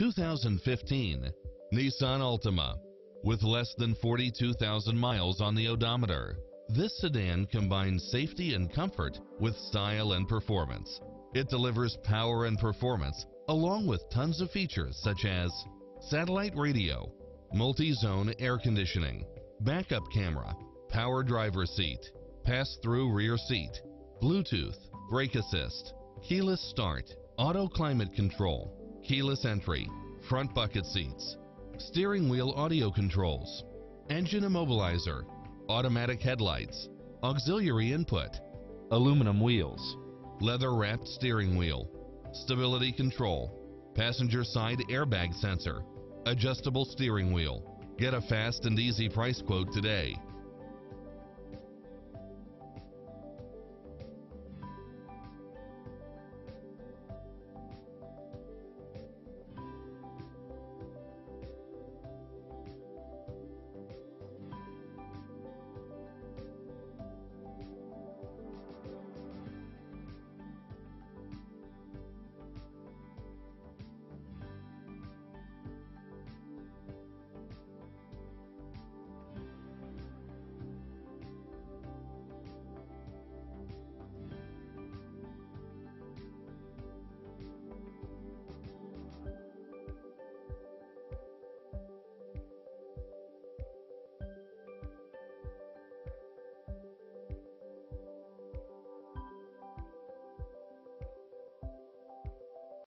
2015 Nissan Altima. With less than 42,000 miles on the odometer, this sedan combines safety and comfort with style and performance. It delivers power and performance along with tons of features such as satellite radio, multi-zone air conditioning, backup camera, power driver seat, pass-through rear seat, Bluetooth, brake assist, keyless start, auto climate control, keyless entry, front bucket seats, steering wheel audio controls, engine immobilizer, automatic headlights, auxiliary input, aluminum wheels, leather wrapped steering wheel, stability control, passenger side airbag sensor, adjustable steering wheel. Get a fast and easy price quote today